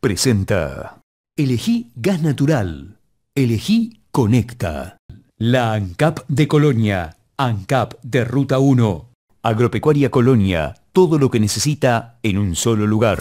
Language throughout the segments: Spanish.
presenta. Elegí gas natural. Elegí Conecta. La ANCAP de Colonia. ANCAP de Ruta 1. Agropecuaria Colonia. Todo lo que necesita en un solo lugar.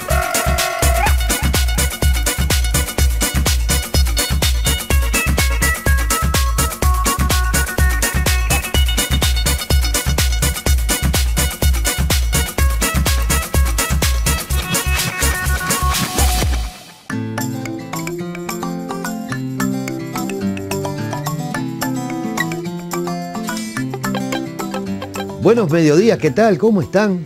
Buenos mediodías, ¿qué tal? ¿Cómo están?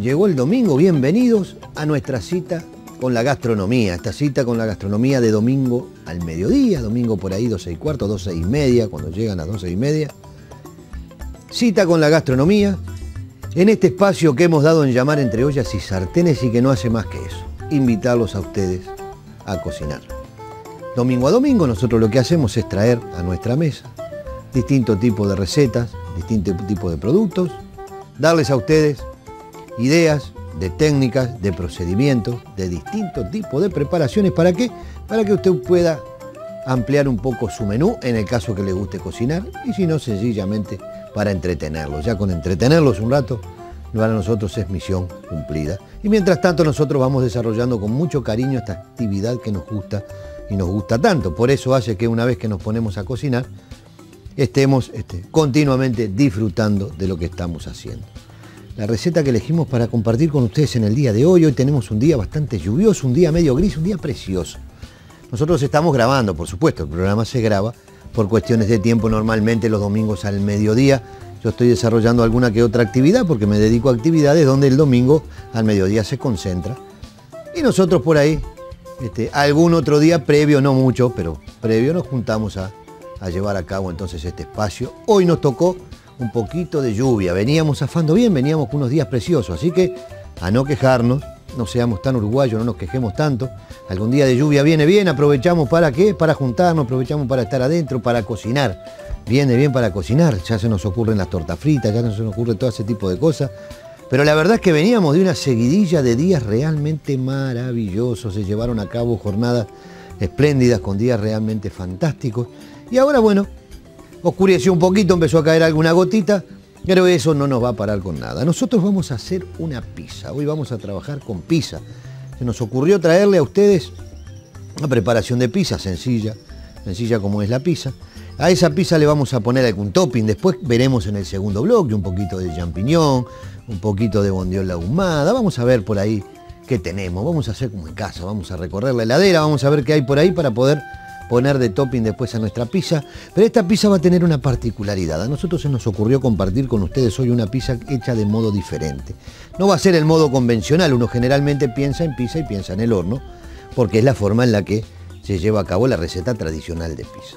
Llegó el domingo, bienvenidos a nuestra cita con la gastronomía. Esta cita con la gastronomía de domingo al mediodía, domingo por ahí 12 y cuarto, 12 y media, cuando llegan a 12 y media. Cita con la gastronomía en este espacio que hemos dado en llamar entre ollas y sartenes y que no hace más que eso, invitarlos a ustedes a cocinar. Domingo a domingo nosotros lo que hacemos es traer a nuestra mesa distintos tipos de recetas, distintos tipos de productos, darles a ustedes ideas de técnicas, de procedimientos, de distintos tipos de preparaciones. ¿Para qué? Para que usted pueda ampliar un poco su menú en el caso que le guste cocinar y si no, sencillamente para entretenerlos. Ya con entretenerlos un rato, para nosotros es misión cumplida. Y mientras tanto nosotros vamos desarrollando con mucho cariño esta actividad que nos gusta y nos gusta tanto. Por eso hace que una vez que nos ponemos a cocinar, estemos este, continuamente disfrutando de lo que estamos haciendo. La receta que elegimos para compartir con ustedes en el día de hoy, hoy tenemos un día bastante lluvioso, un día medio gris, un día precioso. Nosotros estamos grabando, por supuesto, el programa se graba por cuestiones de tiempo normalmente los domingos al mediodía. Yo estoy desarrollando alguna que otra actividad porque me dedico a actividades donde el domingo al mediodía se concentra. Y nosotros por ahí, este, algún otro día previo, no mucho, pero previo nos juntamos a a llevar a cabo entonces este espacio. Hoy nos tocó un poquito de lluvia, veníamos zafando bien, veníamos con unos días preciosos, así que a no quejarnos, no seamos tan uruguayos, no nos quejemos tanto. Algún día de lluvia viene bien, aprovechamos para qué? Para juntarnos, aprovechamos para estar adentro, para cocinar. Viene bien para cocinar, ya se nos ocurren las tortas fritas, ya se nos ocurre todo ese tipo de cosas. Pero la verdad es que veníamos de una seguidilla de días realmente maravillosos, se llevaron a cabo jornadas espléndidas con días realmente fantásticos. Y ahora, bueno, oscureció un poquito, empezó a caer alguna gotita, pero eso no nos va a parar con nada. Nosotros vamos a hacer una pizza. Hoy vamos a trabajar con pizza. Se nos ocurrió traerle a ustedes una preparación de pizza sencilla, sencilla como es la pizza. A esa pizza le vamos a poner algún topping. Después veremos en el segundo bloque un poquito de champiñón, un poquito de bondiola ahumada. Vamos a ver por ahí qué tenemos. Vamos a hacer como en casa. Vamos a recorrer la heladera, vamos a ver qué hay por ahí para poder poner de topping después a nuestra pizza, pero esta pizza va a tener una particularidad. A nosotros se nos ocurrió compartir con ustedes hoy una pizza hecha de modo diferente. No va a ser el modo convencional, uno generalmente piensa en pizza y piensa en el horno, porque es la forma en la que se lleva a cabo la receta tradicional de pizza.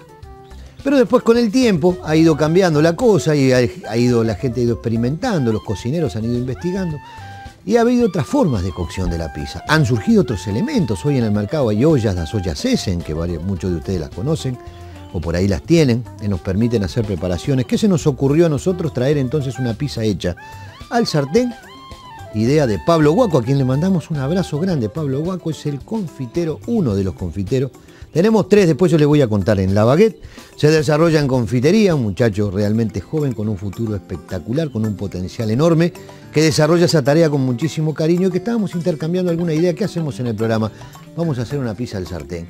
Pero después con el tiempo ha ido cambiando la cosa y ha, ido, la gente ha ido experimentando, los cocineros han ido investigando y ha habido otras formas de cocción de la pizza. Han surgido otros elementos. Hoy en el mercado hay ollas, las ollas Essen, que muchos de ustedes las conocen, o por ahí las tienen, que nos permiten hacer preparaciones. ¿Qué se nos ocurrió a nosotros traer entonces una pizza hecha al sartén? Idea de Pablo Guaco, a quien le mandamos un abrazo grande. Pablo Guaco es el confitero, uno de los confiteros tenemos tres, después yo les voy a contar. En La Baguette se desarrolla en confitería, un muchacho realmente joven con un futuro espectacular, con un potencial enorme, que desarrolla esa tarea con muchísimo cariño y que estábamos intercambiando alguna idea. ¿Qué hacemos en el programa? Vamos a hacer una pizza al sartén.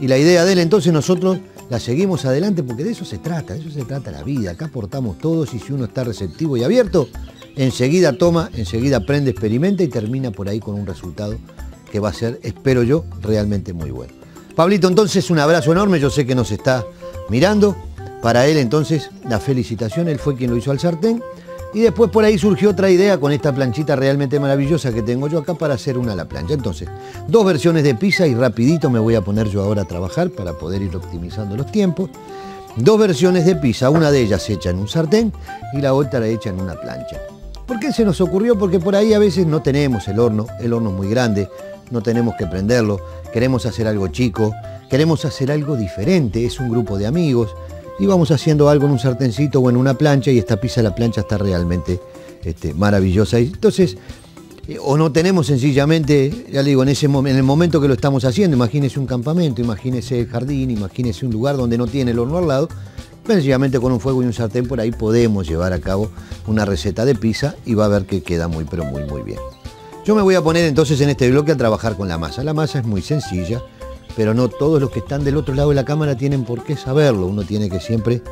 Y la idea de él entonces nosotros la seguimos adelante porque de eso se trata, de eso se trata la vida. Acá aportamos todos y si uno está receptivo y abierto, enseguida toma, enseguida aprende, experimenta y termina por ahí con un resultado que va a ser, espero yo, realmente muy bueno. Pablito, entonces un abrazo enorme, yo sé que nos está mirando. Para él entonces la felicitación, él fue quien lo hizo al sartén. Y después por ahí surgió otra idea con esta planchita realmente maravillosa que tengo yo acá para hacer una a la plancha. Entonces, dos versiones de pizza y rapidito me voy a poner yo ahora a trabajar para poder ir optimizando los tiempos. Dos versiones de pizza, una de ellas hecha en un sartén y la otra hecha en una plancha. ¿Por qué se nos ocurrió? Porque por ahí a veces no tenemos el horno, el horno es muy grande, no tenemos que prenderlo, queremos hacer algo chico, queremos hacer algo diferente, es un grupo de amigos y vamos haciendo algo en un sartencito o en una plancha y esta pizza la plancha está realmente este, maravillosa. Entonces, eh, o no tenemos sencillamente, ya le digo, en, ese, en el momento que lo estamos haciendo, imagínese un campamento, imagínese el jardín, imagínese un lugar donde no tiene el horno al lado, sencillamente con un fuego y un sartén por ahí podemos llevar a cabo una receta de pizza y va a ver que queda muy pero muy muy bien. Yo me voy a poner entonces en este bloque a trabajar con la masa. La masa es muy sencilla, pero no todos los que están del otro lado de la cámara tienen por qué saberlo. Uno tiene que siempre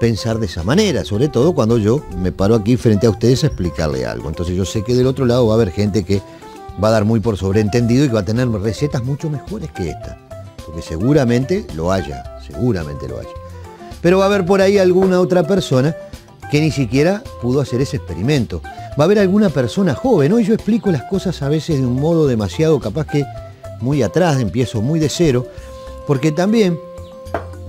pensar de esa manera, sobre todo cuando yo me paro aquí frente a ustedes a explicarle algo. Entonces yo sé que del otro lado va a haber gente que va a dar muy por sobreentendido y que va a tener recetas mucho mejores que esta. Porque seguramente lo haya, seguramente lo haya. Pero va a haber por ahí alguna otra persona que ni siquiera pudo hacer ese experimento. Va a haber alguna persona joven. Hoy yo explico las cosas a veces de un modo demasiado capaz que muy atrás, empiezo muy de cero, porque también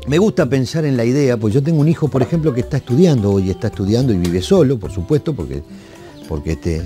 me gusta pensar en la idea, pues yo tengo un hijo, por ejemplo, que está estudiando hoy, está estudiando y vive solo, por supuesto, porque, porque este,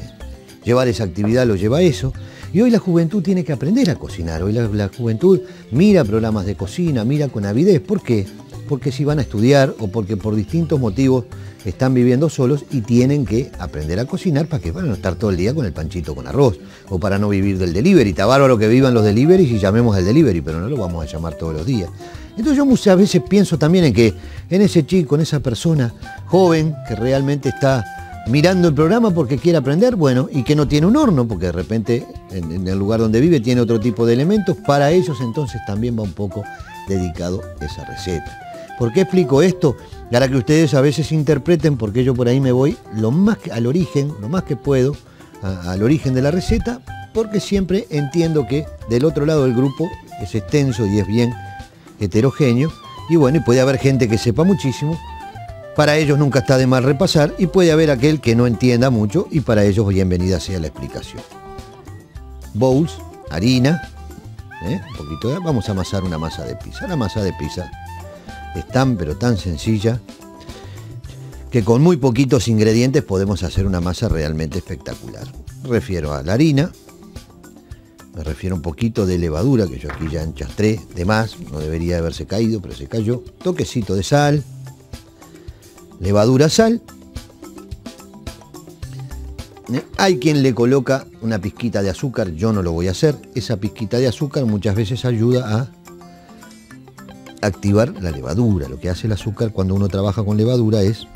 llevar esa actividad lo lleva a eso. Y hoy la juventud tiene que aprender a cocinar. Hoy la, la juventud mira programas de cocina, mira con avidez. ¿Por qué? Porque si van a estudiar o porque por distintos motivos están viviendo solos y tienen que aprender a cocinar para que van a estar todo el día con el panchito con arroz o para no vivir del delivery. Está bárbaro que vivan los deliveries y llamemos al delivery, pero no lo vamos a llamar todos los días. Entonces yo muchas veces pienso también en que en ese chico, en esa persona joven que realmente está mirando el programa porque quiere aprender, bueno, y que no tiene un horno, porque de repente en, en, el lugar donde vive tiene otro tipo de elementos, para ellos entonces también va un poco dedicado esa receta. ¿Por qué explico esto? Para que ustedes a veces interpreten, porque yo por ahí me voy lo más al origen, lo más que puedo, al origen de la receta, porque siempre entiendo que del otro lado del grupo es extenso y es bien heterogéneo, y bueno, y puede haber gente que sepa muchísimo, para ellos nunca está de mal repasar, y puede haber aquel que no entienda mucho, y para ellos bienvenida sea la explicación. Bowls, harina, ¿eh? un poquito de, vamos a amasar una masa de pizza. La masa de pizza es tan pero tan sencilla que con muy poquitos ingredientes podemos hacer una masa realmente espectacular. Me refiero a la harina, me refiero un poquito de levadura, que yo aquí ya enchastré de más, no debería haberse caído, pero se cayó. Toquecito de sal, levadura, sal. Hay quien le coloca una pizquita de azúcar, yo no lo voy a hacer. Esa pizquita de azúcar muchas veces ayuda a activar la levadura. Lo que hace el azúcar cuando uno trabaja con levadura es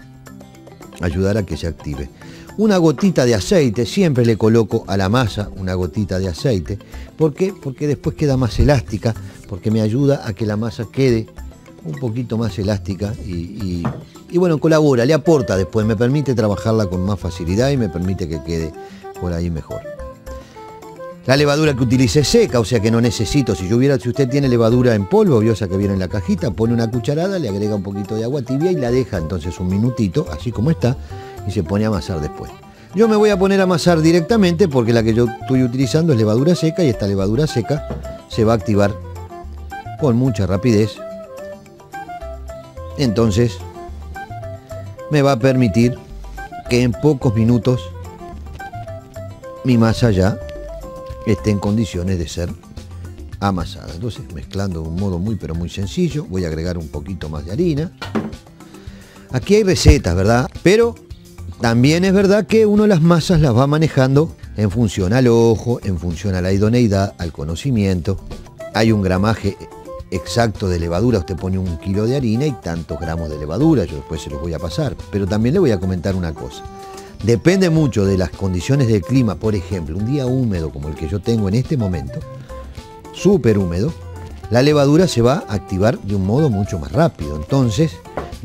ayudar a que se active. Una gotita de aceite, siempre le coloco a la masa una gotita de aceite. ¿Por qué? Porque después queda más elástica, porque me ayuda a que la masa quede un poquito más elástica y, y bueno, colabora, le aporta después, me permite trabajarla con más facilidad y me permite que quede por ahí mejor. La levadura que utilice es seca, o sea que no necesito. Si yo hubiera, si usted tiene levadura en polvo, viosa que viene en la cajita, pone una cucharada, le agrega un poquito de agua tibia y la deja entonces un minutito, así como está, y se pone a amasar después. Yo me voy a poner a amasar directamente porque la que yo estoy utilizando es levadura seca y esta levadura seca se va a activar con mucha rapidez. Entonces, me va a permitir que en pocos minutos mi masa ya esté en condiciones de ser amasada. Entonces, mezclando de un modo muy pero muy sencillo, voy a agregar un poquito más de harina. Aquí hay recetas, ¿verdad? Pero también es verdad que uno las masas las va manejando en función al ojo, en función a la idoneidad, al conocimiento. Hay un gramaje exacto de levadura, usted pone un kilo de harina y tantos gramos de levadura, yo después se los voy a pasar. Pero también le voy a comentar una cosa. Depende mucho de las condiciones del clima, por ejemplo, un día húmedo como el que yo tengo en este momento, súper húmedo, la levadura se va a activar de un modo mucho más rápido. Entonces,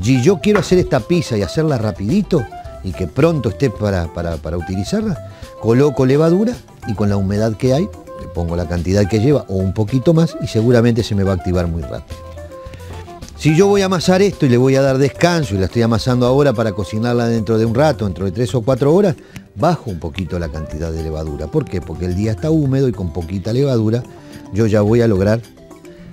si yo quiero hacer esta pizza y hacerla rapidito y que pronto esté para, para, para utilizarla, coloco levadura y con la humedad que hay, le pongo la cantidad que lleva o un poquito más y seguramente se me va a activar muy rápido. Si yo voy a amasar esto y le voy a dar descanso y la estoy amasando ahora para cocinarla dentro de un rato, dentro de tres o cuatro horas, bajo un poquito la cantidad de levadura. ¿Por qué? Porque el día está húmedo y con poquita levadura yo ya voy a lograr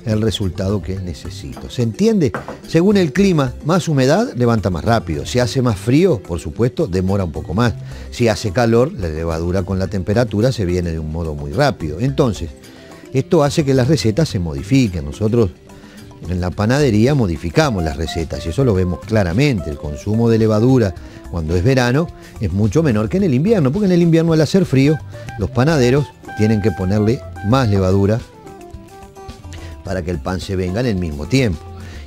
el resultado que necesito. ¿Se entiende? Según el clima, más humedad levanta más rápido. Si hace más frío, por supuesto, demora un poco más. Si hace calor, la levadura con la temperatura se viene de un modo muy rápido. Entonces, esto hace que las recetas se modifiquen. Nosotros en la panadería modificamos las recetas y eso lo vemos claramente. El consumo de levadura cuando es verano es mucho menor que en el invierno, porque en el invierno al hacer frío los panaderos tienen que ponerle más levadura para que el pan se venga en el mismo tiempo.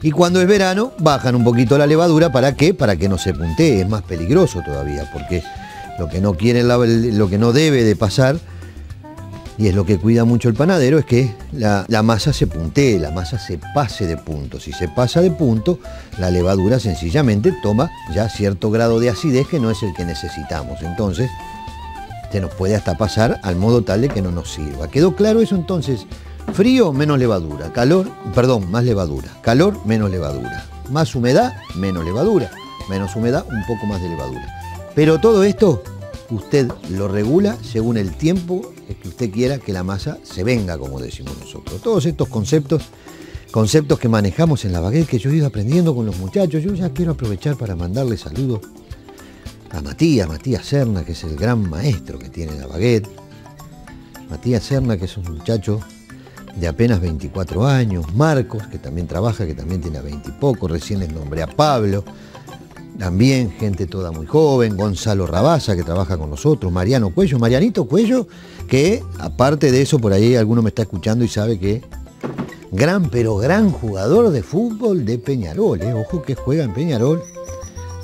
Y cuando es verano bajan un poquito la levadura, ¿para qué? Para que no se puntee, es más peligroso todavía, porque lo que no quiere, lo que no debe de pasar y es lo que cuida mucho el panadero, es que la, masa se puntee, la masa se pase de punto. Si se pasa de punto, la levadura sencillamente toma ya cierto grado de acidez que no es el que necesitamos. Entonces, se nos puede hasta pasar al modo tal de que no nos sirva. ¿Quedó claro eso entonces? Frío, menos levadura. Calor, perdón, más levadura. Calor, menos levadura. Más humedad, menos levadura. Menos humedad, un poco más de levadura. Pero todo esto usted lo regula según el tiempo que usted quiera que la masa se venga, como decimos nosotros. Todos estos conceptos, conceptos que manejamos en la baguette, que yo he ido aprendiendo con los muchachos, yo ya quiero aprovechar para mandarle saludos a Matías, Matías Serna, que es el gran maestro que tiene la baguette. Matías Serna, que es un muchacho de apenas 24 años, Marcos, que también trabaja, que también tiene 20 y poco, recién el nombre a Pablo, también gente toda muy joven, Gonzalo Rabaza, que trabaja con nosotros, Mariano Cuello, Marianito Cuello, que aparte de eso, por ahí alguno me está escuchando y sabe que gran, pero gran jugador de fútbol de Peñarol, ¿eh? ojo que juega en Peñarol,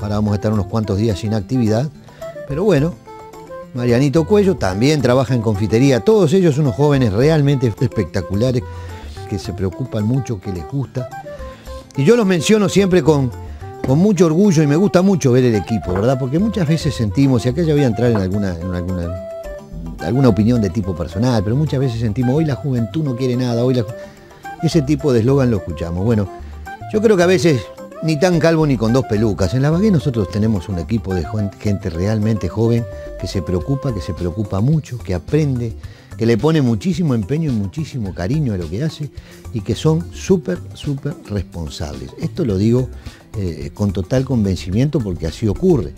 ahora vamos a estar unos cuantos días sin actividad, pero bueno, Marianito Cuello también trabaja en confitería, todos ellos unos jóvenes realmente espectaculares, que se preocupan mucho, que les gusta, y yo los menciono siempre con con mucho orgullo y me gusta mucho ver el equipo, ¿verdad? Porque muchas veces sentimos, y acá ya voy a entrar en alguna, en alguna, alguna opinión de tipo personal, pero muchas veces sentimos, hoy la juventud no quiere nada, hoy la... Ese tipo de eslogan lo escuchamos. Bueno, yo creo que a veces ni tan calvo ni con dos pelucas. En la Bagué nosotros tenemos un equipo de gente realmente joven que se preocupa, que se preocupa mucho, que aprende, que le pone muchísimo empeño y muchísimo cariño a lo que hace y que son súper, súper responsables. Esto lo digo eh, con total convencimiento porque así ocurre.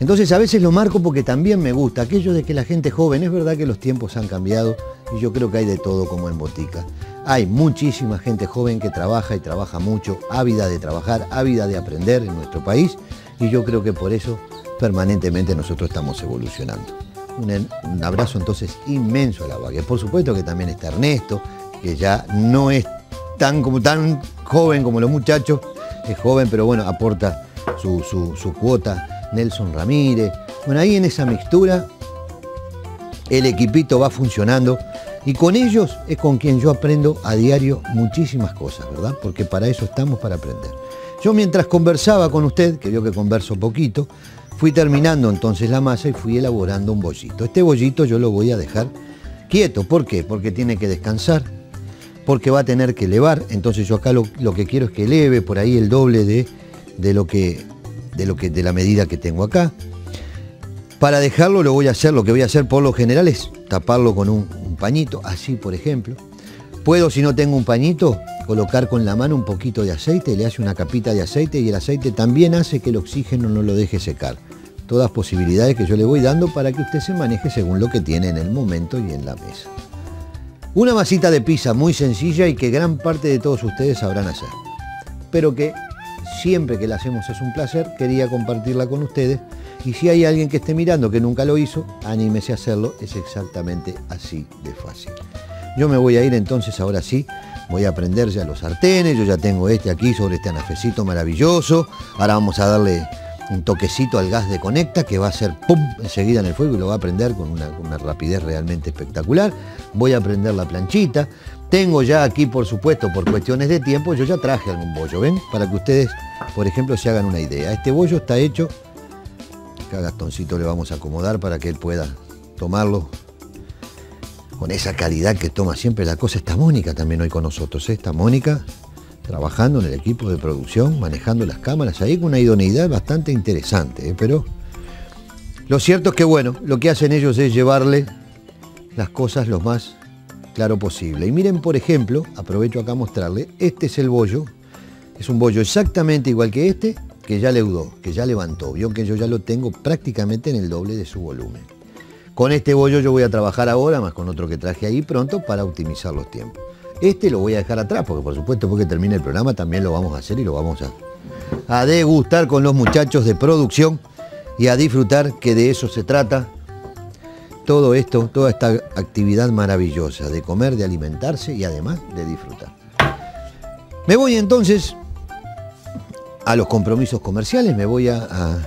Entonces a veces lo marco porque también me gusta aquello de que la gente joven, es verdad que los tiempos han cambiado y yo creo que hay de todo como en botica. Hay muchísima gente joven que trabaja y trabaja mucho, ávida de trabajar, ávida de aprender en nuestro país y yo creo que por eso permanentemente nosotros estamos evolucionando. Un, abrazo entonces inmenso a la vaga. Por supuesto que también está Ernesto, que ya no es tan, como, tan joven como los muchachos, es joven, pero bueno, aporta su, cuota. Nelson Ramírez. Bueno, ahí en esa mixtura el equipito va funcionando y con ellos es con quien yo aprendo a diario muchísimas cosas, ¿verdad? Porque para eso estamos, para aprender. Yo mientras conversaba con usted, que vio que converso poquito, fui terminando entonces la masa y fui elaborando un bollito. Este bollito yo lo voy a dejar quieto. ¿Por qué? Porque tiene que descansar, porque va a tener que elevar. Entonces yo acá lo, que quiero es que eleve por ahí el doble de, de, lo que, de, lo que, de la medida que tengo acá. Para dejarlo lo voy a hacer, lo que voy a hacer por lo general es taparlo con un, un pañito, así por ejemplo. Puedo, si no tengo un pañito, colocar con la mano un poquito de aceite, le hace una capita de aceite y el aceite también hace que el oxígeno no lo deje secar. Todas posibilidades que yo le voy dando para que usted se maneje según lo que tiene en el momento y en la mesa. Una masita de pizza muy sencilla y que gran parte de todos ustedes sabrán hacer. Pero que siempre que la hacemos es un placer, quería compartirla con ustedes. Y si hay alguien que esté mirando que nunca lo hizo, anímese a hacerlo, es exactamente así de fácil. Yo me voy a ir entonces ahora sí, voy a aprender ya los sartenes, yo ya tengo este aquí sobre este anafecito maravilloso. Ahora vamos a darle un toquecito al gas de conecta que va a ser pum enseguida en el fuego y lo va a prender con una, rapidez realmente espectacular. Voy a prender la planchita. Tengo ya aquí, por supuesto, por cuestiones de tiempo, yo ya traje algún bollo, ¿ven? Para que ustedes, por ejemplo, se hagan una idea. Este bollo está hecho, acá Gastoncito le vamos a acomodar para que él pueda tomarlo con esa calidad que toma siempre la cosa. Está Mónica también hoy con nosotros, ¿eh? Está Mónica trabajando en el equipo de producción, manejando las cámaras, ahí con una idoneidad bastante interesante, ¿eh? pero lo cierto es que bueno, lo que hacen ellos es llevarle las cosas lo más claro posible. Y miren, por ejemplo, aprovecho acá a mostrarle, este es el bollo, es un bollo exactamente igual que este, que ya leudó, que ya levantó, vio que yo ya lo tengo prácticamente en el doble de su volumen. Con este bollo yo voy a trabajar ahora, más con otro que traje ahí pronto, para optimizar los tiempos. Este lo voy a dejar atrás, porque por supuesto, porque termine el programa también lo vamos a hacer y lo vamos a, a degustar con los muchachos de producción y a disfrutar, que de eso se trata. Todo esto, toda esta actividad maravillosa de comer, de alimentarse y además de disfrutar. Me voy entonces a los compromisos comerciales, me voy a,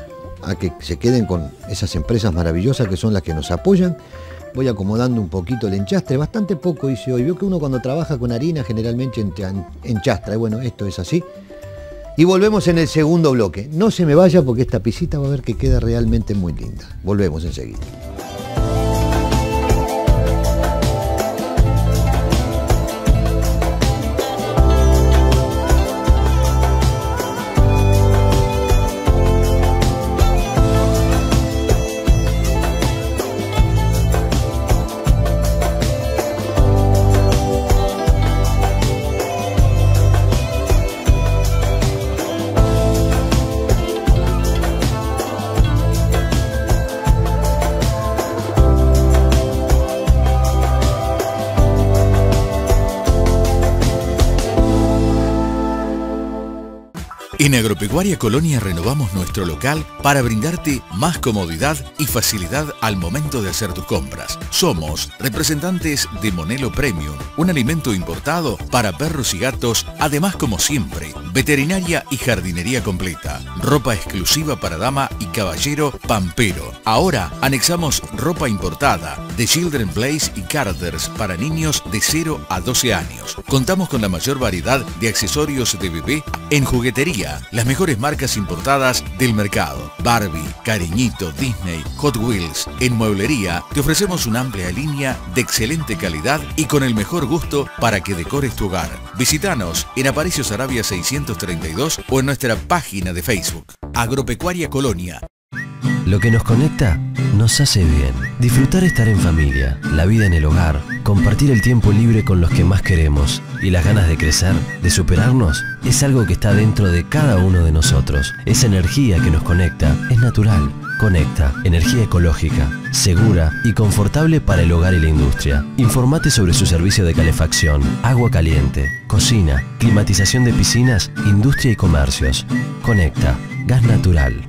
que se queden con esas empresas maravillosas que son las que nos apoyan voy acomodando un poquito el enchastre, bastante poco hice hoy. Veo que uno cuando trabaja con harina generalmente enchastra, bueno, esto es así. Y volvemos en el segundo bloque. No se me vaya porque esta pisita va a ver que queda realmente muy linda. Volvemos enseguida. Agropecuaria Colonia renovamos nuestro local para brindarte más comodidad y facilidad al momento de hacer tus compras. Somos representantes de Monelo Premium, un alimento importado para perros y gatos, además como siempre, veterinaria y jardinería completa, ropa exclusiva para dama y caballero Pampero. Ahora anexamos ropa importada de Children Place y Carters para niños de 0 a 12 años. Contamos con la mayor variedad de accesorios de bebé en juguetería las mejores marcas importadas del mercado. Barbie, Cariñito, Disney, Hot Wheels. En mueblería te ofrecemos una amplia línea de excelente calidad y con el mejor gusto para que decores tu hogar. Visítanos en Aparicio Arabia 632 o en nuestra página de Facebook. Agropecuaria Colonia. Lo que nos conecta nos hace bien. Disfrutar estar en familia, la vida en el hogar, compartir el tiempo libre con los que más queremos y las ganas de crecer, de superarnos, es algo que está dentro de cada uno de nosotros. Esa energía que nos conecta es natural. Conecta, energía ecológica, segura y confortable para el hogar y la industria. Informate sobre su servicio de calefacción, agua caliente, cocina, climatización de piscinas, industria y comercios. Conecta, gas natural.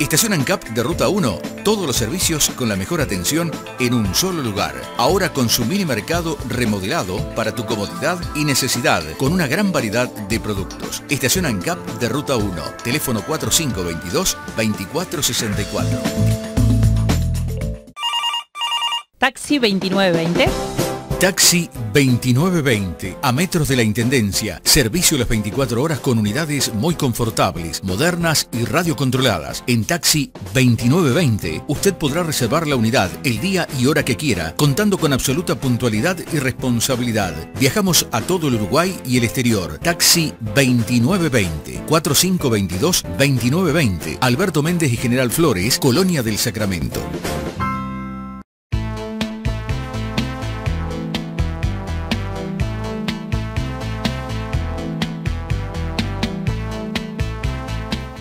Estación ANCAP de Ruta 1. Todos los servicios con la mejor atención en un solo lugar. Ahora con su mini mercado remodelado para tu comodidad y necesidad, con una gran variedad de productos. Estación ANCAP de Ruta 1. Teléfono 4522-2464. Taxi 2920. Taxi 2920, a metros de la Intendencia. Servicio las 24 horas con unidades muy confortables, modernas y radiocontroladas. En Taxi 2920, usted podrá reservar la unidad el día y hora que quiera, contando con absoluta puntualidad y responsabilidad. Viajamos a todo el Uruguay y el exterior. Taxi 2920, 4522-2920. Alberto Méndez y General Flores, Colonia del Sacramento.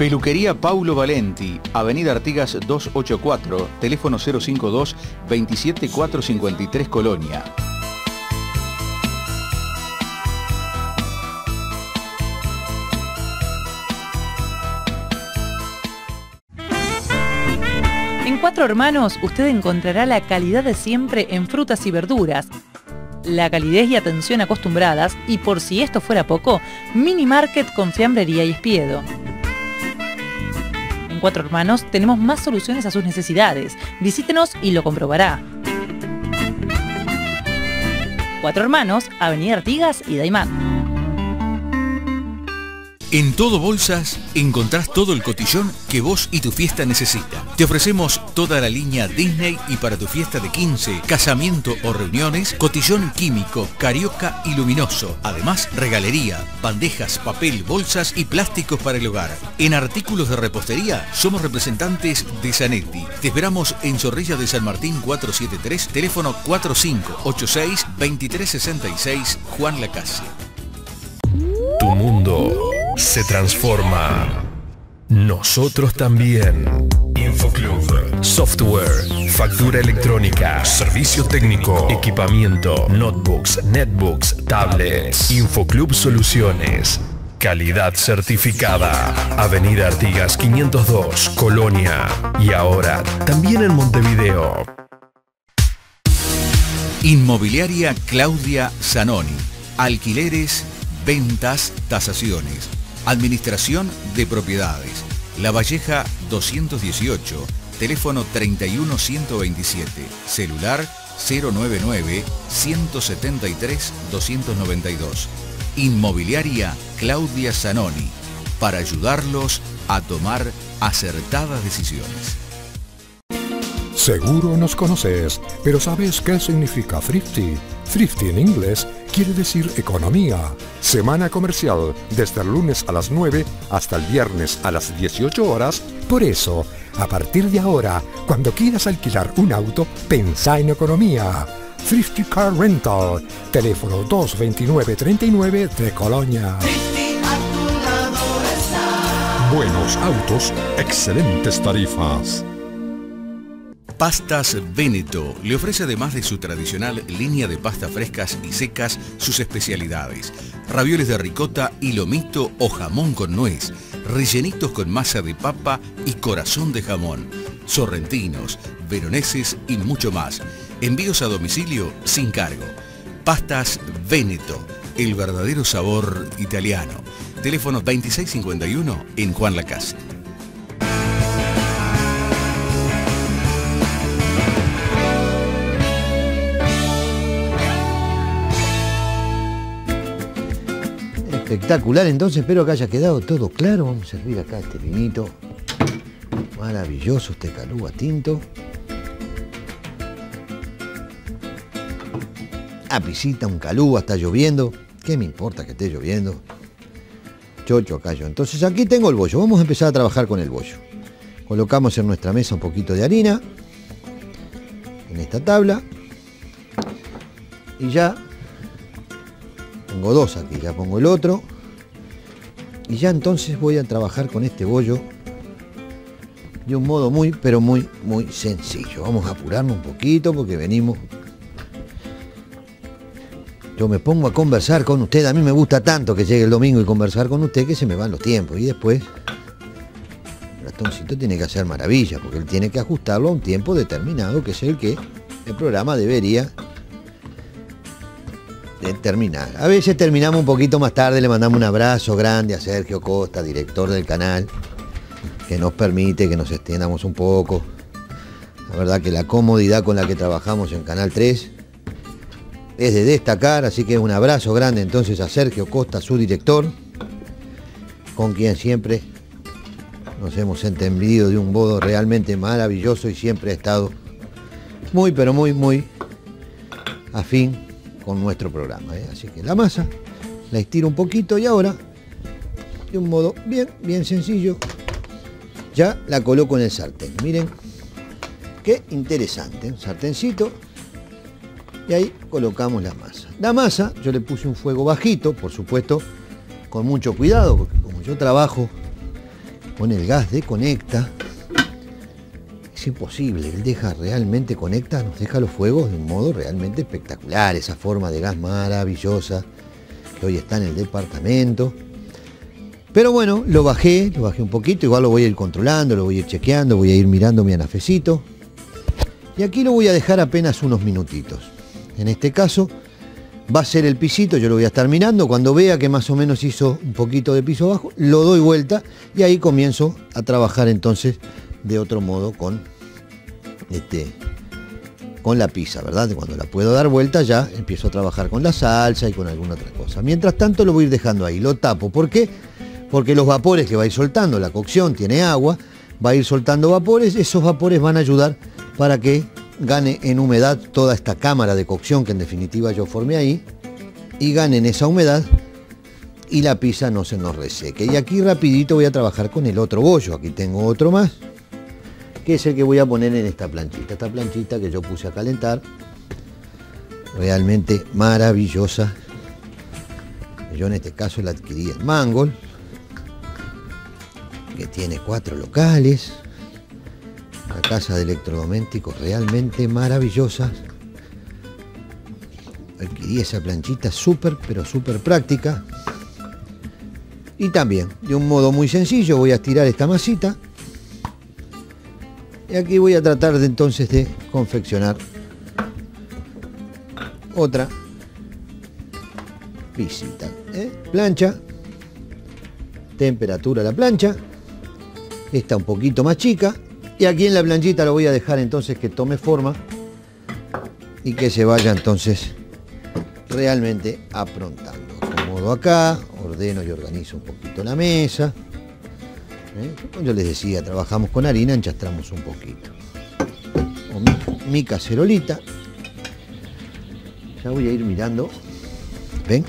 Peluquería Paulo Valenti, Avenida Artigas 284, teléfono 052 27453 Colonia. En Cuatro Hermanos usted encontrará la calidad de siempre en frutas y verduras, la calidez y atención acostumbradas y por si esto fuera poco, mini market con fiambrería y espiedo. Cuatro Hermanos tenemos más soluciones a sus necesidades. Visítenos y lo comprobará. Cuatro Hermanos, Avenida Artigas y Daimán. En Todo Bolsas encontrás todo el cotillón que vos y tu fiesta necesitan. Te ofrecemos toda la línea Disney y para tu fiesta de 15, casamiento o reuniones, cotillón químico, carioca y luminoso. Además, regalería, bandejas, papel, bolsas y plásticos para el hogar. En artículos de repostería somos representantes de Zanetti. Te esperamos en Zorrilla de San Martín 473, teléfono 4586 2366 Juan Lacase. Tu mundo se transforma. Nosotros también. Infoclub Software, factura electrónica, servicio técnico, equipamiento, notebooks, netbooks, tablets, Infoclub Soluciones. Calidad certificada. Avenida Artigas 502, Colonia. Y ahora también en Montevideo. Inmobiliaria Claudia Zanoni. Alquileres, ventas, tasaciones. Administración de propiedades. La Valleja 218, teléfono 31127, celular 099 173 292. Inmobiliaria Claudia Zanoni, para ayudarlos a tomar acertadas decisiones. Seguro nos conoces, pero ¿sabes qué significa thrifty? Thrifty en inglés quiere decir economía. Semana comercial desde el lunes a las 9 hasta el viernes a las 18 horas. Por eso, a partir de ahora, cuando quieras alquilar un auto, pensá en economía. Thrifty Car Rental, teléfono 229-39 de Colonia. Buenos autos, excelentes tarifas. Pastas Véneto le ofrece además de su tradicional línea de pastas frescas y secas sus especialidades. Ravioles de ricota y lomito o jamón con nuez, rellenitos con masa de papa y corazón de jamón, sorrentinos, veroneses y mucho más. Envíos a domicilio sin cargo. Pastas Véneto, el verdadero sabor italiano. Teléfono 2651 en Juan Lacase. Espectacular, entonces espero que haya quedado todo claro. Vamos a servir acá este vinito. Maravilloso este calúa tinto. Apicita, un calúa, está lloviendo. ¿Qué me importa que esté lloviendo? Chocho acá yo. Entonces aquí tengo el bollo. Vamos a empezar a trabajar con el bollo. Colocamos en nuestra mesa un poquito de harina. En esta tabla. Y ya Pongo dos aquí, ya pongo el otro. Y ya entonces voy a trabajar con este bollo de un modo muy, pero muy, muy sencillo. Vamos a apurarnos un poquito porque venimos... Yo me pongo a conversar con usted, a mí me gusta tanto que llegue el domingo y conversar con usted que se me van los tiempos. Y después, el ratoncito tiene que hacer maravilla porque él tiene que ajustarlo a un tiempo determinado que es el que el programa debería terminar. A veces terminamos un poquito más tarde, le mandamos un abrazo grande a Sergio Costa, director del canal, que nos permite que nos extendamos un poco. La verdad que la comodidad con la que trabajamos en Canal 3 es de destacar, así que un abrazo grande entonces a Sergio Costa, su director, con quien siempre nos hemos entendido de un modo realmente maravilloso y siempre ha estado muy, pero muy, muy afín con nuestro programa. ¿eh? Así que la masa la estiro un poquito y ahora, de un modo bien, bien sencillo, ya la coloco en el sartén. Miren, qué interesante. Un sartencito y ahí colocamos la masa. La masa, yo le puse un fuego bajito, por supuesto, con mucho cuidado, porque como yo trabajo con el gas de conecta, imposible. Él deja realmente, conecta, nos deja los fuegos de un modo realmente espectacular. Esa forma de gas maravillosa que hoy está en el departamento. Pero bueno, lo bajé, lo bajé un poquito, igual lo voy a ir controlando, lo voy a ir chequeando, voy a ir mirando mi anafecito. Y aquí lo voy a dejar apenas unos minutitos. En este caso va a ser el pisito, yo lo voy a estar mirando. Cuando vea que más o menos hizo un poquito de piso bajo, lo doy vuelta y ahí comienzo a trabajar entonces de otro modo con este, con la pizza, ¿verdad? Cuando la puedo dar vuelta ya empiezo a trabajar con la salsa y con alguna otra cosa. Mientras tanto lo voy a ir dejando ahí, lo tapo. ¿Por qué? Porque los vapores que va a ir soltando, la cocción tiene agua, va a ir soltando vapores, esos vapores van a ayudar para que gane en humedad toda esta cámara de cocción que en definitiva yo formé ahí y gane en esa humedad y la pizza no se nos reseque. Y aquí rapidito voy a trabajar con el otro bollo, aquí tengo otro más que es el que voy a poner en esta planchita. Esta planchita que yo puse a calentar, realmente maravillosa. Yo en este caso la adquirí en Mangol, que tiene cuatro locales. casa de electrodomésticos realmente maravillosas. Adquirí esa planchita súper, pero súper práctica. Y también, de un modo muy sencillo, voy a estirar esta masita. Y aquí voy a tratar de entonces de confeccionar otra visita. ¿eh? Plancha, temperatura la plancha, esta un poquito más chica, y aquí en la planchita lo voy a dejar entonces que tome forma y que se vaya entonces realmente aprontando. Acomodo acá, ordeno y organizo un poquito la mesa. ¿Eh? Yo les decía, trabajamos con harina, enchastramos un poquito. Mi cacerolita. Ya voy a ir mirando. ¿Ven?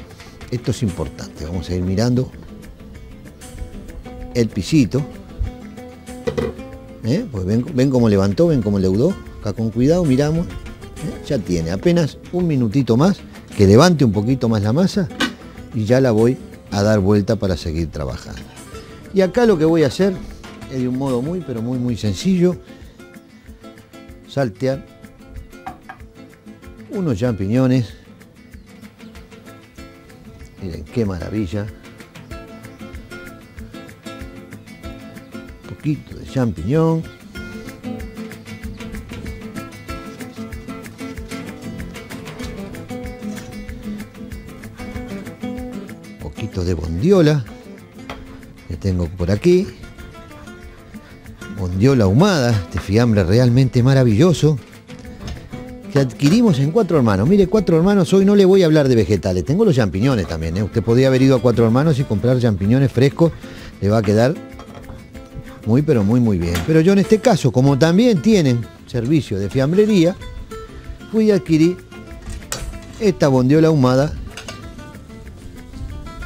Esto es importante. Vamos a ir mirando el pisito. ¿Eh? Pues ven, ven cómo levantó, ven cómo leudó. Acá con cuidado miramos. ¿eh? Ya tiene apenas un minutito más que levante un poquito más la masa y ya la voy a dar vuelta para seguir trabajando. Y acá lo que voy a hacer es de un modo muy, pero muy, muy sencillo. Saltear unos champiñones. Miren qué maravilla. Un poquito de champiñón. Un poquito de bondiola. Tengo por aquí. Bondiola ahumada. Este fiambre realmente maravilloso que adquirimos en Cuatro Hermanos. Mire, Cuatro Hermanos, hoy no le voy a hablar de vegetales, tengo los champiñones también. ¿eh? Usted podría haber ido a Cuatro Hermanos y comprar champiñones frescos, le va a quedar muy, pero muy, muy bien. Pero yo en este caso, como también tienen servicio de fiambrería, fui a adquirir esta bondiola ahumada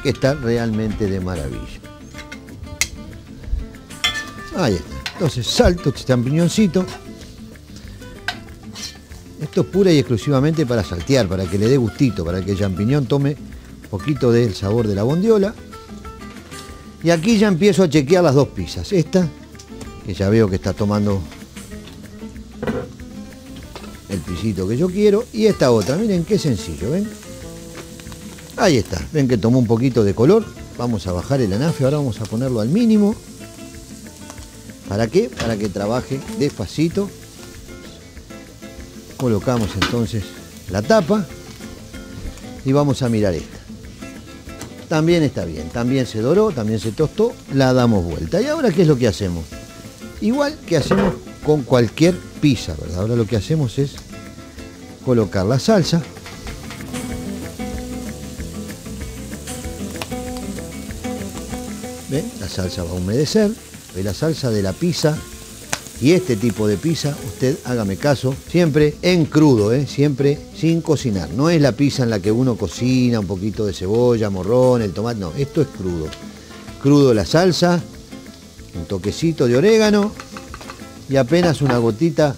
que está realmente de maravilla. Ahí está. Entonces salto este champiñoncito. Esto es pura y exclusivamente para saltear, para que le dé gustito, para que el champiñón tome poquito del sabor de la bondiola. Y aquí ya empiezo a chequear las dos pizzas. Esta, que ya veo que está tomando el pisito que yo quiero. Y esta otra, miren qué sencillo, ¿ven? Ahí está, ven que tomó un poquito de color. Vamos a bajar el anafe, ahora vamos a ponerlo al mínimo. ¿Para qué? Para que trabaje despacito colocamos entonces la tapa y vamos a mirar esta. También está bien, también se doró, también se tostó, la damos vuelta. ¿Y ahora qué es lo que hacemos? Igual que hacemos con cualquier pizza, ¿verdad? Ahora lo que hacemos es colocar la salsa. ¿Ven? La salsa va a humedecer. ¿Ve? La salsa de la pizza y este tipo de pizza, usted hágame caso, siempre en crudo, ¿eh? siempre sin cocinar. No es la pizza en la que uno cocina un poquito de cebolla, morrón, el tomate, no, esto es crudo. Crudo la salsa, un toquecito de orégano y apenas una gotita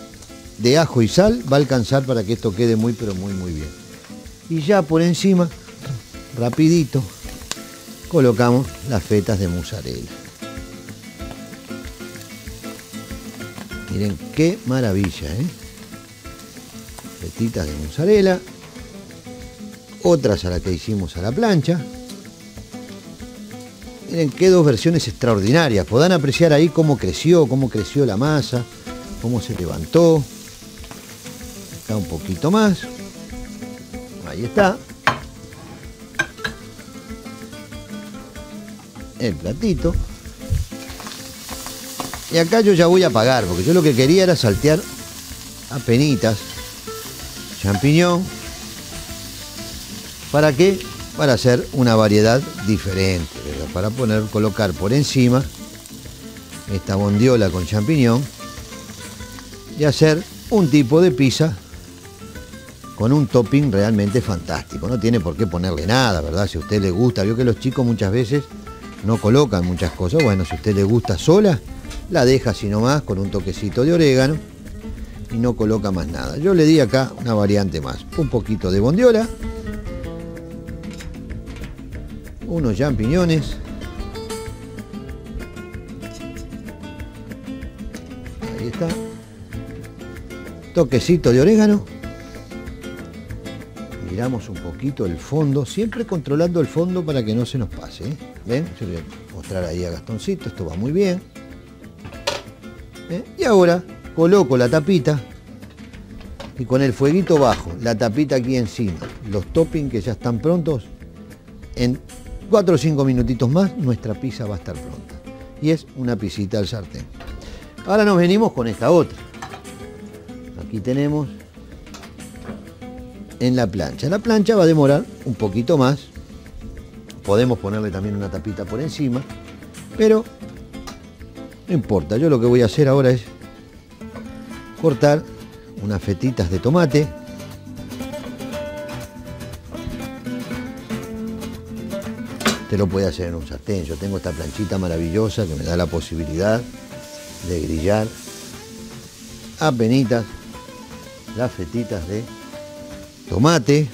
de ajo y sal va a alcanzar para que esto quede muy pero muy muy bien. Y ya por encima, rapidito, colocamos las fetas de mozzarella. Miren qué maravilla, ¿eh? Fetitas de mozzarella. Otras a la que hicimos a la plancha. Miren qué dos versiones extraordinarias. Podrán apreciar ahí cómo creció, cómo creció la masa, cómo se levantó. Acá un poquito más. Ahí está. El platito. Y acá yo ya voy a apagar, porque yo lo que quería era saltear a penitas, champiñón. ¿Para qué? Para hacer una variedad diferente, para poner, colocar por encima esta bondiola con champiñón y hacer un tipo de pizza con un topping realmente fantástico. No tiene por qué ponerle nada, ¿verdad? Si a usted le gusta, vio que los chicos muchas veces no colocan muchas cosas. Bueno, si a usted le gusta sola, la deja así nomás con un toquecito de orégano y no coloca más nada. Yo le di acá una variante más, un poquito de bondiola, unos champiñones, ahí está, toquecito de orégano. Miramos un poquito el fondo, siempre controlando el fondo para que no se nos pase. ¿eh? ¿Ven? Yo voy a mostrar ahí a Gastoncito, esto va muy bien. ¿Eh? Y ahora coloco la tapita y con el fueguito bajo, la tapita aquí encima, los toppings que ya están prontos, en 4 o 5 minutitos más nuestra pizza va a estar pronta. Y es una pisita al sartén. Ahora nos venimos con esta otra. Aquí tenemos en la plancha. La plancha va a demorar un poquito más. Podemos ponerle también una tapita por encima, pero no importa. Yo lo que voy a hacer ahora es cortar unas fetitas de tomate. Usted lo puede hacer en un sartén. Yo tengo esta planchita maravillosa que me da la posibilidad de grillar penitas las fetitas de tomate,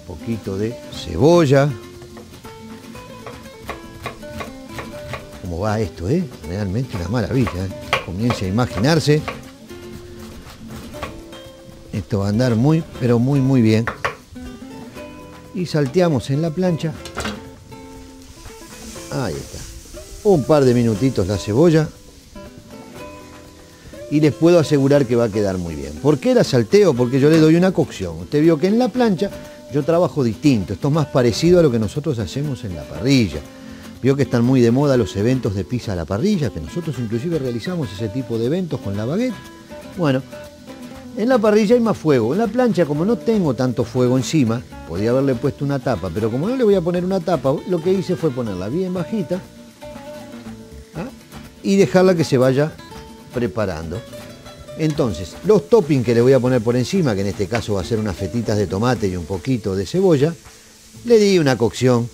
un poquito de cebolla. Va esto, eh? Realmente una maravilla. ¿eh? Comience a imaginarse. Esto va a andar muy, pero muy, muy bien. Y salteamos en la plancha. Ahí está. Un par de minutitos la cebolla y les puedo asegurar que va a quedar muy bien. ¿Por qué la salteo? Porque yo le doy una cocción. Usted vio que en la plancha yo trabajo distinto. Esto es más parecido a lo que nosotros hacemos en la parrilla. Vio que están muy de moda los eventos de pizza a la parrilla, que nosotros inclusive realizamos ese tipo de eventos con la baguette. Bueno, en la parrilla hay más fuego. En la plancha, como no tengo tanto fuego encima, podía haberle puesto una tapa, pero como no le voy a poner una tapa, lo que hice fue ponerla bien bajita ¿ah? y dejarla que se vaya preparando. Entonces, los toppings que le voy a poner por encima, que en este caso va a ser unas fetitas de tomate y un poquito de cebolla, le di una cocción,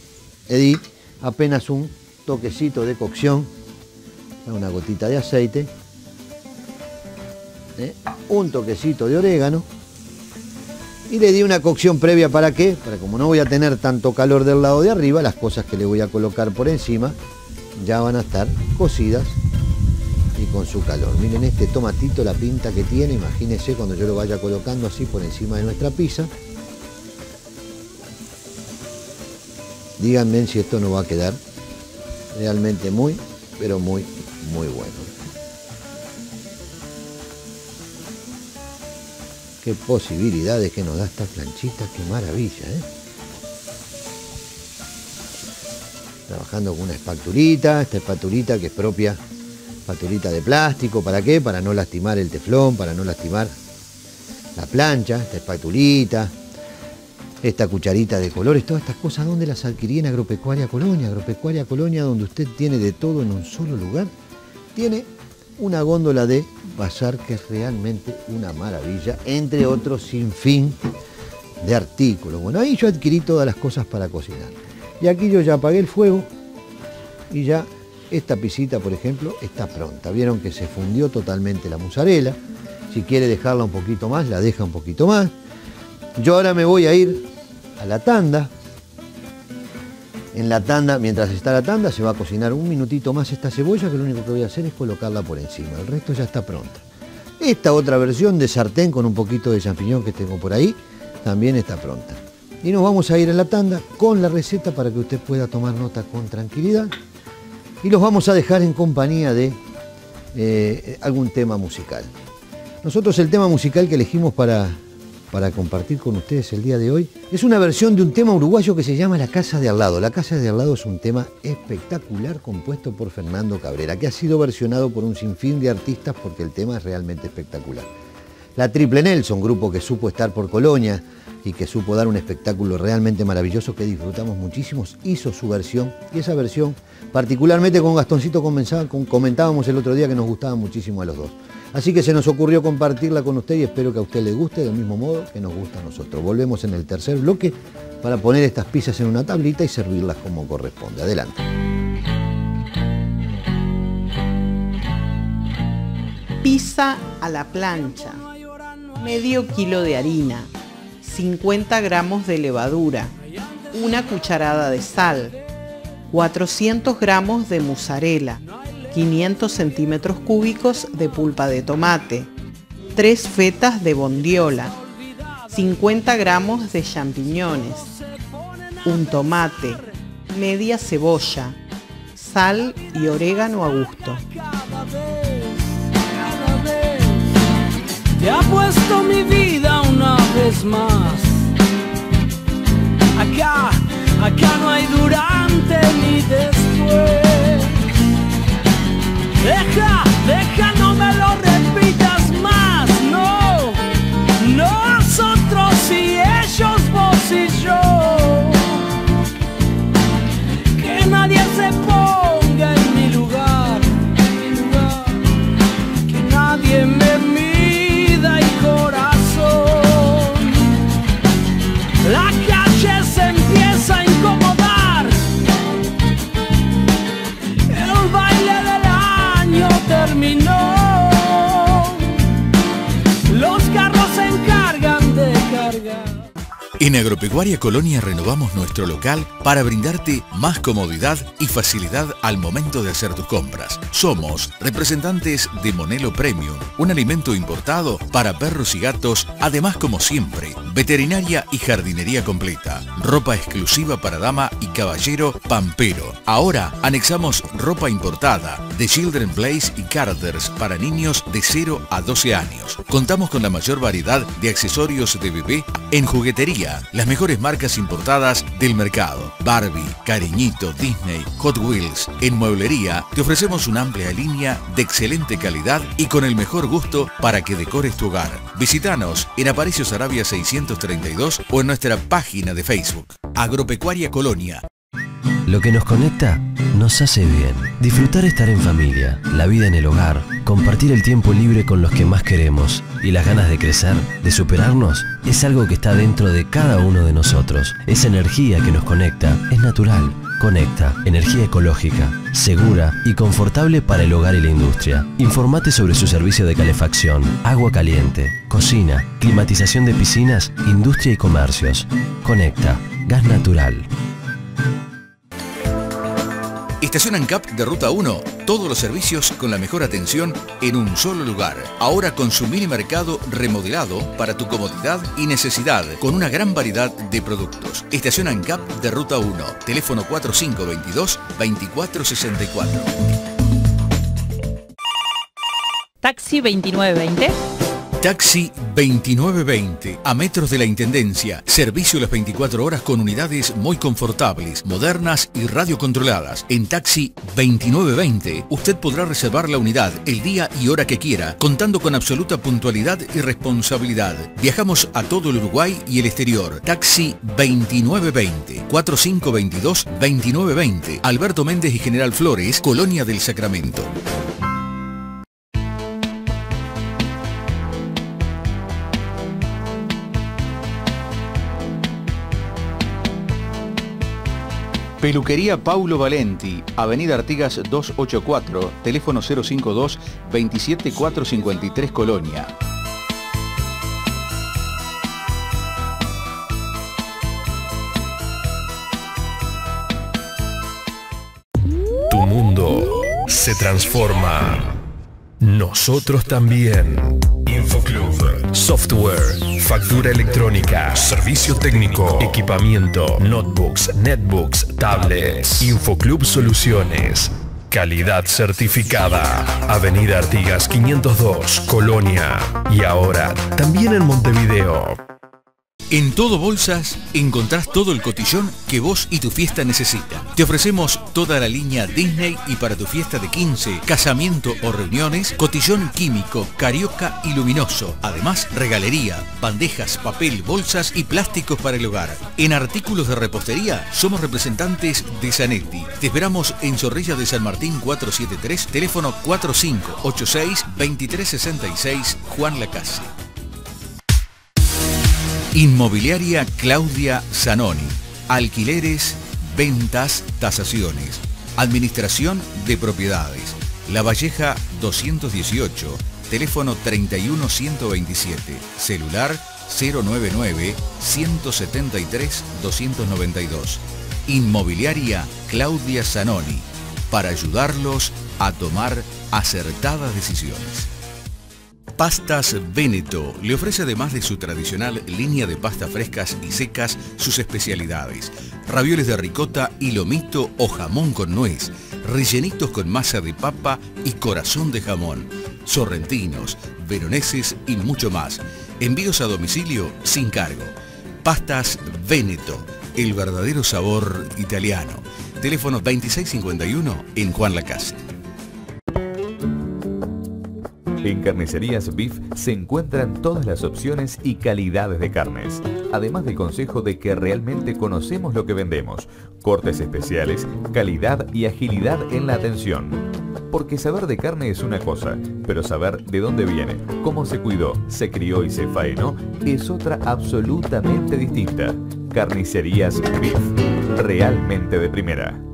le di apenas un toquecito de cocción, una gotita de aceite, ¿eh? un toquecito de orégano y le di una cocción previa para qué, para como no voy a tener tanto calor del lado de arriba, las cosas que le voy a colocar por encima ya van a estar cocidas y con su calor. Miren este tomatito, la pinta que tiene, imagínense cuando yo lo vaya colocando así por encima de nuestra pizza. Díganme si esto no va a quedar realmente muy, pero muy, muy bueno. Qué posibilidades que nos da esta planchita, qué maravilla, ¿eh? Trabajando con una espatulita, esta espatulita que es propia patulita de plástico, ¿para qué? Para no lastimar el teflón, para no lastimar la plancha, esta espatulita, esta cucharita de colores, todas estas cosas, ¿dónde las adquirí en Agropecuaria Colonia? Agropecuaria Colonia, donde usted tiene de todo en un solo lugar, tiene una góndola de bazar que es realmente una maravilla, entre otros sin fin de artículos. Bueno, ahí yo adquirí todas las cosas para cocinar. Y aquí yo ya apagué el fuego y ya esta pisita, por ejemplo, está pronta. Vieron que se fundió totalmente la mozzarella. Si quiere dejarla un poquito más, la deja un poquito más. Yo ahora me voy a ir a la tanda. En la tanda, mientras está la tanda, se va a cocinar un minutito más esta cebolla, que lo único que voy a hacer es colocarla por encima. El resto ya está pronta. Esta otra versión de sartén con un poquito de champiñón que tengo por ahí, también está pronta. Y nos vamos a ir a la tanda con la receta para que usted pueda tomar nota con tranquilidad y los vamos a dejar en compañía de eh, algún tema musical. Nosotros el tema musical que elegimos para, para compartir con ustedes el día de hoy es una versión de un tema uruguayo que se llama La Casa de Al lado. La Casa de Al lado es un tema espectacular compuesto por Fernando Cabrera, que ha sido versionado por un sinfín de artistas porque el tema es realmente espectacular. La Triple Nelson, grupo que supo estar por Colonia, y que supo dar un espectáculo realmente maravilloso que disfrutamos muchísimos, hizo su versión y esa versión, particularmente con Gastoncito comentábamos el otro día que nos gustaba muchísimo a los dos. Así que se nos ocurrió compartirla con usted y espero que a usted le guste del mismo modo que nos gusta a nosotros. Volvemos en el tercer bloque para poner estas pizzas en una tablita y servirlas como corresponde. Adelante. Pizza a la plancha. Medio kilo de harina, 50 gramos de levadura, una cucharada de sal, 400 gramos de mozzarella, 500 centímetros cúbicos de pulpa de tomate, 3 fetas de bondiola, 50 gramos de champiñones, un tomate, media cebolla, sal y orégano a gusto. Ha puesto mi vida una vez más. Acá, acá no hay durante ni después. Deja, deja, no me lo En Agropecuaria Colonia renovamos nuestro local para brindarte más comodidad y facilidad al momento de hacer tus compras. Somos representantes de Monelo Premium, un alimento importado para perros y gatos, además como siempre, veterinaria y jardinería completa, ropa exclusiva para dama y caballero Pampero. Ahora anexamos ropa importada de Children Place y Carters para niños de 0 a 12 años. Contamos con la mayor variedad de accesorios de bebé en juguetería, las mejores marcas importadas del mercado. Barbie, Cariñito, Disney, Hot Wheels. En mueblería te ofrecemos una amplia línea de excelente calidad y con el mejor gusto para que decores tu hogar. Visítanos en Aparicio Sarabia 632 o en nuestra página de Facebook. Agropecuaria Colonia. Lo que nos conecta nos hace bien. Disfrutar estar en familia, la vida en el hogar, compartir el tiempo libre con los que más queremos y las ganas de crecer, de superarnos, es algo que está dentro de cada uno de nosotros. Esa energía que nos conecta es natural. Conecta, energía ecológica, segura y confortable para el hogar y la industria. Informate sobre su servicio de calefacción, agua caliente, cocina, climatización de piscinas, industria y comercios. Conecta, gas natural. Estación ANCAP de Ruta 1. Todos los servicios con la mejor atención en un solo lugar. Ahora con su mini mercado remodelado para tu comodidad y necesidad, con una gran variedad de productos. Estación ANCAP de Ruta 1. Teléfono 4522-2464. Taxi 2920. Taxi 2920, a metros de la Intendencia. Servicio las 24 horas con unidades muy confortables, modernas y radiocontroladas. En Taxi 2920, usted podrá reservar la unidad el día y hora que quiera, contando con absoluta puntualidad y responsabilidad. Viajamos a todo el Uruguay y el exterior. Taxi 2920, 4522-2920. Alberto Méndez y General Flores, Colonia del Sacramento. Peluquería Paulo Valenti, Avenida Artigas 284, teléfono 052 27453 Colonia. Tu mundo se transforma. Nosotros también. Infoclub. Software. Factura electrónica. Servicio técnico. Equipamiento. Notebooks, netbooks, tablets. Infoclub Soluciones. Calidad certificada. Avenida Artigas 502, Colonia. Y ahora, también en Montevideo. En Todo Bolsas encontrás todo el cotillón que vos y tu fiesta necesitan. Te ofrecemos toda la línea Disney y para tu fiesta de 15, casamiento o reuniones, cotillón químico, carioca y luminoso. Además, regalería, bandejas, papel, bolsas y plásticos para el hogar. En artículos de repostería somos representantes de Zanetti. Te esperamos en Zorrilla de San Martín 473, teléfono 4586-2366, Juan Lacase. Inmobiliaria Claudia Zanoni. Alquileres, ventas, tasaciones. Administración de propiedades. La Valleja 218. Teléfono 31127. Celular 099 173 292. Inmobiliaria Claudia Zanoni. Para ayudarlos a tomar acertadas decisiones. Pastas Véneto le ofrece además de su tradicional línea de pastas frescas y secas sus especialidades. Ravioles de ricota y lomito o jamón con nuez, rellenitos con masa de papa y corazón de jamón, sorrentinos, veroneses y mucho más. Envíos a domicilio sin cargo. Pastas Véneto, el verdadero sabor italiano. Teléfono 2651 en Juan Lacase. En Carnicerías Beef se encuentran todas las opciones y calidades de carnes, además del consejo de que realmente conocemos lo que vendemos, cortes especiales, calidad y agilidad en la atención. Porque saber de carne es una cosa, pero saber de dónde viene, cómo se cuidó, se crió y se faenó es otra absolutamente distinta. Carnicerías Beef, realmente de primera.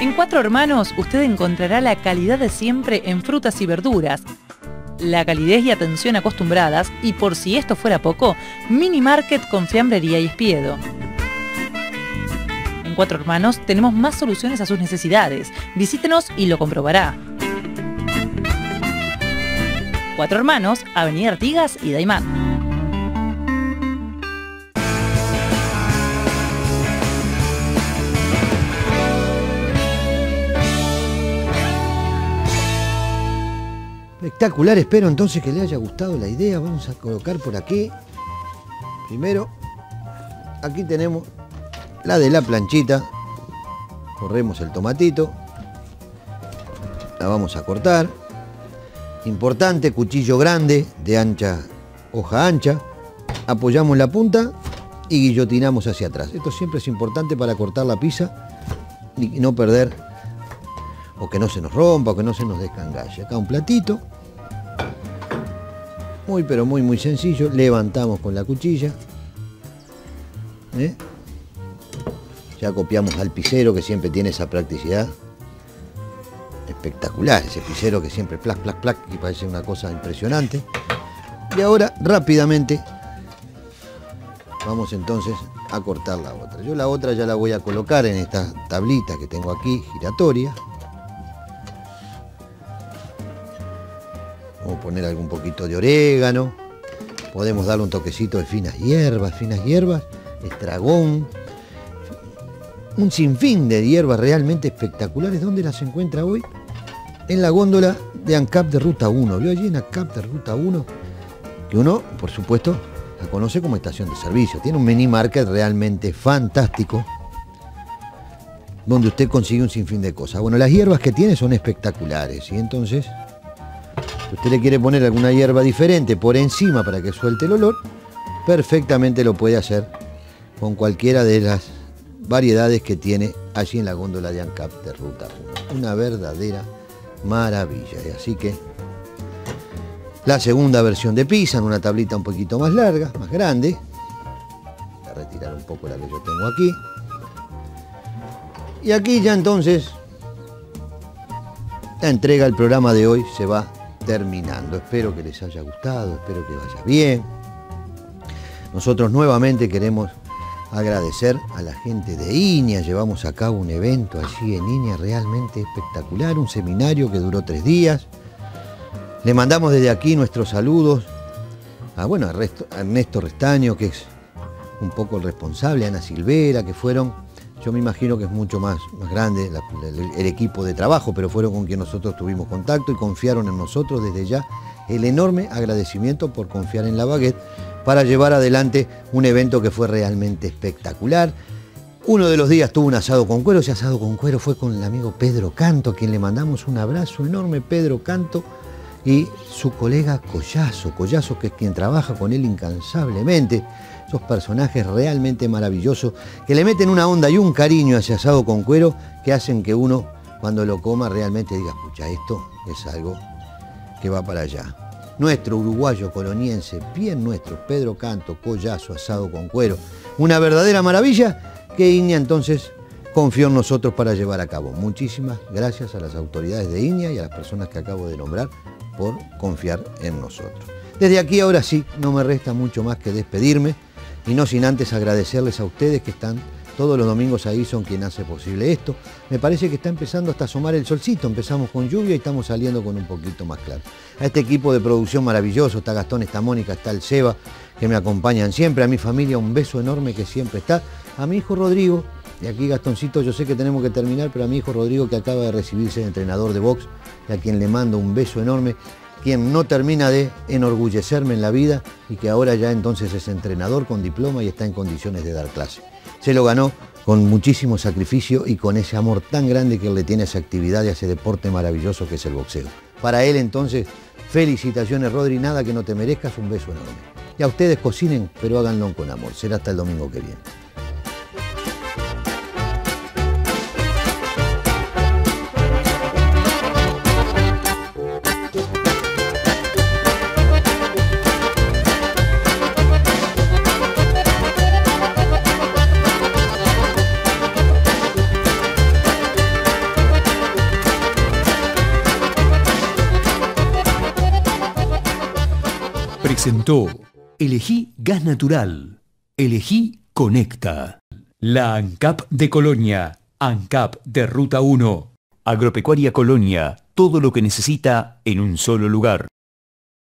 En Cuatro Hermanos usted encontrará la calidad de siempre en frutas y verduras, la calidez y atención acostumbradas y por si esto fuera poco, mini market con fiambrería y espiedo. En Cuatro Hermanos tenemos más soluciones a sus necesidades. Visítenos y lo comprobará. Cuatro Hermanos, Avenida Artigas y Daimán. Espectacular, espero entonces que le haya gustado la idea. Vamos a colocar por aquí. Primero, aquí tenemos la de la planchita. Corremos el tomatito. La vamos a cortar. Importante, cuchillo grande, de ancha, hoja ancha. Apoyamos la punta y guillotinamos hacia atrás. Esto siempre es importante para cortar la pizza y no perder, o que no se nos rompa, o que no se nos descangalle. Acá un platito. Muy pero muy muy sencillo. Levantamos con la cuchilla. ¿eh? Ya copiamos al pisero que siempre tiene esa practicidad. Espectacular, ese pisero que siempre plac, plac, plac, y parece una cosa impresionante. Y ahora rápidamente vamos entonces a cortar la otra. Yo la otra ya la voy a colocar en esta tablita que tengo aquí, giratoria. Poner algún poquito de orégano. Podemos darle un toquecito de finas hierbas, finas hierbas, estragón. Un sinfín de hierbas realmente espectaculares. ¿Dónde las encuentra hoy? En la góndola de ANCAP de Ruta 1. ¿Vio allí en ANCAP de Ruta 1? Que uno, por supuesto, la conoce como estación de servicio. Tiene un mini market realmente fantástico donde usted consigue un sinfín de cosas. Bueno, las hierbas que tiene son espectaculares y entonces usted le quiere poner alguna hierba diferente por encima para que suelte el olor, perfectamente lo puede hacer con cualquiera de las variedades que tiene allí en la góndola de ANCAP de Ruta 1. Una verdadera maravilla. Así que la segunda versión de pizza en una tablita un poquito más larga, más grande. Voy a retirar un poco la que yo tengo aquí. Y aquí ya entonces la entrega del programa de hoy se va terminando. Espero que les haya gustado, espero que vaya bien. Nosotros nuevamente queremos agradecer a la gente de INEA. Llevamos a cabo un evento allí en INEA realmente espectacular, un seminario que duró tres días. Le mandamos desde aquí nuestros saludos a, bueno, a Ernesto Restaño, que es un poco el responsable, Ana Silvera, que fueron yo me imagino que es mucho más, grande el, equipo de trabajo, pero fueron con quien nosotros tuvimos contacto y confiaron en nosotros desde ya. El enorme agradecimiento por confiar en la baguette para llevar adelante un evento que fue realmente espectacular. Uno de los días tuvo un asado con cuero, ese asado con cuero fue con el amigo Pedro Canto, a quien le mandamos un abrazo enorme, Pedro Canto, y su colega Collazo, Collazo que es quien trabaja con él incansablemente esos personajes realmente maravillosos que le meten una onda y un cariño hacia asado con cuero que hacen que uno cuando lo coma realmente diga, escucha, esto es algo que va para allá. Nuestro uruguayo coloniense, bien nuestro, Pedro Canto, collazo, asado con cuero. Una verdadera maravilla que INEA entonces confió en nosotros para llevar a cabo. Muchísimas gracias a las autoridades de INEA y a las personas que acabo de nombrar por confiar en nosotros. Desde aquí ahora sí, no me resta mucho más que despedirme y no sin antes agradecerles a ustedes que están Todos los domingos ahí son quien hace posible esto. Me parece que está empezando hasta asomar el solcito. Empezamos con lluvia y estamos saliendo con un poquito más claro. A este equipo de producción maravilloso, está Gastón, está Mónica, está el Seba, que me acompañan siempre. A mi familia un beso enorme que siempre está. A mi hijo Rodrigo, y aquí Gastoncito, yo sé que tenemos que terminar, pero a mi hijo Rodrigo que acaba de recibirse de entrenador de box, a quien le mando un beso enorme, quien no termina de enorgullecerme en la vida y que ahora ya entonces es entrenador con diploma y está en condiciones de dar clase. Se lo ganó con muchísimo sacrificio y con ese amor tan grande que le tiene a esa actividad y a ese deporte maravilloso que es el boxeo. Para él entonces, felicitaciones Rodri, nada que no te merezcas, un beso enorme. Y a ustedes cocinen, pero háganlo con amor. Será hasta el domingo que viene. Elegí Gas Natural. Elegí Conecta. La ANCAP de Colonia. ANCAP de Ruta 1. Agropecuaria Colonia. Todo lo que necesita en un solo lugar.